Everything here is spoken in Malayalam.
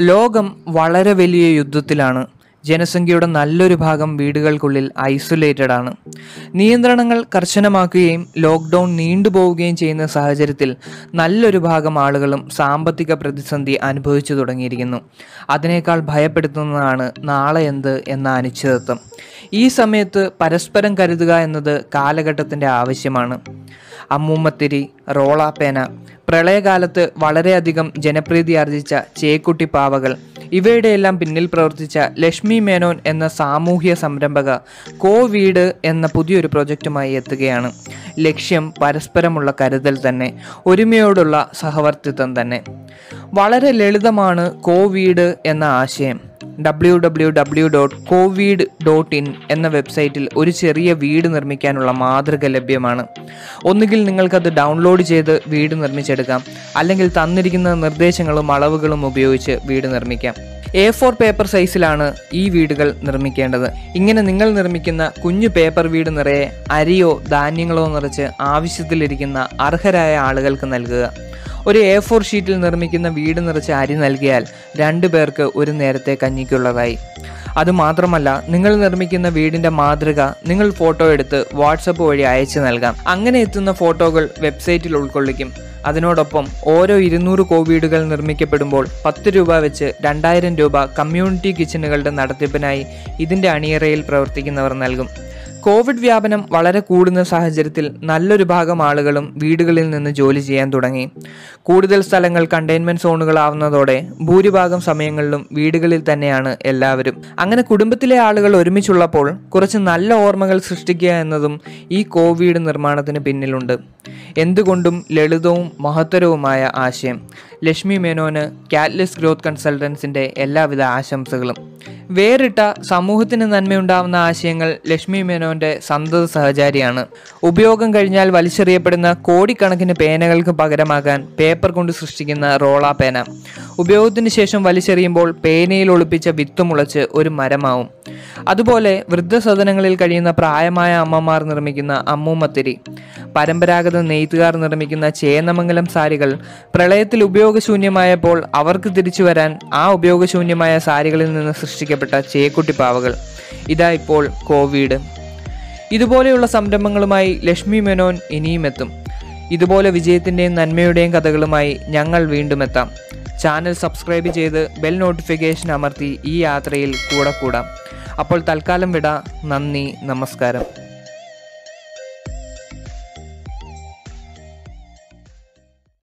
ലോകം വളരെ വലിയ യുദ്ധത്തിലാണ്. ജനസംഖ്യയുടെ നല്ലൊരു ഭാഗം വീടുകൾക്കുള്ളിൽ ഐസൊലേറ്റഡ് ആണ്. നിയന്ത്രണങ്ങൾ കർശനമാക്കുകയും ലോക്ക്ഡൗൺ നീണ്ടുപോവുകയും ചെയ്യുന്ന സാഹചര്യത്തിൽ നല്ലൊരു ഭാഗം ആളുകളും സാമ്പത്തിക പ്രതിസന്ധി അനുഭവിച്ചു തുടങ്ങിയിരിക്കുന്നു. അതിനേക്കാൾ ഭയപ്പെടുത്തുന്നതാണ് നാളെ എന്ത് എന്ന അനിശ്ചിതത്വം. ഈ സമയത്ത് പരസ്പരം കരുതുക എന്നത് കാലഘട്ടത്തിന്റെ ആവശ്യമാണ്. അമ്മൂമ്മത്തിരി റോളാപ്പേന. പ്രളയകാലത്ത് വളരെയധികം ജനപ്രീതി ആർജിച്ച ചേക്കുട്ടി പാവകൾ. ഇവയുടെയെല്ലാം പിന്നിൽ പ്രവർത്തിച്ച ലക്ഷ്മി മേനോൻ എന്ന സാമൂഹ്യ സംരംഭക കോവീഡ് എന്ന പുതിയൊരു പ്രൊജക്റ്റുമായി എത്തുകയാണ്. ലക്ഷ്യം പരസ്പരമുള്ള കരുതൽ തന്നെ ഒരുമയോടുള്ള സഹവർത്തിത്വം തന്നെ. വളരെ ലളിതമാണ് കോവീഡ് എന്ന ആശയം. W W W dot covid dot in എന്ന വെബ്സൈറ്റിൽ ഒരു ചെറിയ വീട് നിർമ്മിക്കാനുള്ള മാതൃക ലഭ്യമാണ്. ഒന്നുകിൽ നിങ്ങൾക്കത് ഡൗൺലോഡ് ചെയ്ത് വീട് നിർമ്മിച്ചെടുക്കാം. അല്ലെങ്കിൽ തന്നിരിക്കുന്ന നിർദ്ദേശങ്ങളും അളവുകളും ഉപയോഗിച്ച് വീട് നിർമ്മിക്കാം. എ ഫോർ പേപ്പർ സൈസിലാണ് ഈ വീടുകൾ നിർമ്മിക്കേണ്ടത്. ഇങ്ങനെ നിങ്ങൾ നിർമ്മിക്കുന്ന കുഞ്ഞു പേപ്പർ വീട് നിറയെ അരിയോ ധാന്യങ്ങളോ നിറച്ച് ആവശ്യത്തിലിരിക്കുന്ന അർഹരായ ആളുകൾക്ക് നൽകുക. ഒരു എ ഫോർ ഷീറ്റിൽ നിർമ്മിക്കുന്ന വീട് നിറച്ച് അരി നൽകിയാൽ രണ്ടു പേർക്ക് ഒരു നേരത്തെ കഞ്ഞിക്കുള്ളതായി. അതുമാത്രമല്ല നിങ്ങൾ നിർമ്മിക്കുന്ന വീടിന്റെ മാതൃക നിങ്ങൾ ഫോട്ടോ എടുത്ത് വാട്സപ്പ് വഴി അയച്ചു നൽകാം. അങ്ങനെ എത്തുന്ന ഫോട്ടോകൾ വെബ്സൈറ്റിൽ ഉൾക്കൊള്ളിക്കും. അതിനോടൊപ്പം ഓരോ ഇരുന്നൂറ് കോവീടുകൾ നിർമ്മിക്കപ്പെടുമ്പോൾ പത്ത് രൂപ വെച്ച് രണ്ടായിരം രൂപ കമ്മ്യൂണിറ്റി കിച്ചണുകളുടെ നടത്തിപ്പിനായി ഇതിന്റെ അണിയറയിൽ പ്രവർത്തിക്കുന്നവർ നൽകും. കോവിഡ് വ്യാപനം വളരെ കൂടുന്ന സാഹചര്യത്തിൽ നല്ലൊരു ഭാഗം ആളുകളും വീടുകളിൽ നിന്ന് ജോലി ചെയ്യാൻ തുടങ്ങി. കൂടുതൽ സ്ഥലങ്ങൾ കണ്ടെയ്ൻമെന്റ് സോണുകളാവുന്നതോടെ ഭൂരിഭാഗം സമയങ്ങളിലും വീടുകളിൽ തന്നെയാണ് എല്ലാവരും. അങ്ങനെ കുടുംബത്തിലെ ആളുകൾ ഒരുമിച്ചുള്ളപ്പോൾ കുറച്ച് നല്ല ഓർമ്മകൾ സൃഷ്ടിക്കുക എന്നതും ഈ കോവിഡ് നിർമ്മാണത്തിന് പിന്നിലുണ്ട്. എന്തുകൊണ്ടും ലളിതവും മഹത്തരവുമായ ആശയം. ലക്ഷ്മി മേനോന് കാറ്റ്ലെസ് ഗ്രോത്ത് കൺസൾട്ടൻസിന്റെ എല്ലാവിധ ആശംസകളും. വേറിട്ട സമൂഹത്തിന് നന്മയുണ്ടാവുന്ന ആശയങ്ങൾ ലക്ഷ്മി മേനോന്റെ സന്തത സഹചാരിയാണ്. ഉപയോഗം കഴിഞ്ഞാൽ വലിച്ചെറിയപ്പെടുന്ന കോടിക്കണക്കിന് പേനകൾക്ക് പകരമാകാൻ പേപ്പർ കൊണ്ട് സൃഷ്ടിക്കുന്ന റോളാ പേന. ഉപയോഗത്തിന് ശേഷം വലിച്ചെറിയുമ്പോൾ പേനയിൽ ഒളിപ്പിച്ച വിത്ത് മുളച്ച് ഒരു മരമാവും. അതുപോലെ വൃദ്ധസദനങ്ങളിൽ കഴിയുന്ന പ്രായമായ അമ്മമാർ നിർമ്മിക്കുന്ന അമ്മൂമ്മത്തിരി പരമ്പരാഗത നെയ്ത്തുകാർ നിർമ്മിക്കുന്ന ചേന്നമംഗലം സാരികൾ പ്രളയത്തിൽ ഉപയോഗശൂന്യമായപ്പോൾ അവർക്ക് തിരിച്ചു വരാൻ ആ ഉപയോഗശൂന്യമായ സാരികളിൽ നിന്ന് സൃഷ്ടിക്കപ്പെട്ട ചേക്കുട്ടിപ്പാവകൾ ഇതാ ഇപ്പോൾ കോവിഡ് ഇതുപോലെയുള്ള സംരംഭങ്ങളുമായി ലക്ഷ്മി മേനോൻ ഇനിയും എത്തും ഇതുപോലെ വിജയത്തിന്റെയും നന്മയുടെയും കഥകളുമായി ഞങ്ങൾ വീണ്ടും എത്താം ചാനൽ സബ്സ്ക്രൈബ് ചെയ്ത് ബെൽ നോട്ടിഫിക്കേഷൻ അമർത്തി ഈ യാത്രയിൽ കൂടെ കൂടാം. അപ്പോൾ തൽക്കാലം വിട. നന്ദി നമസ്കാരം.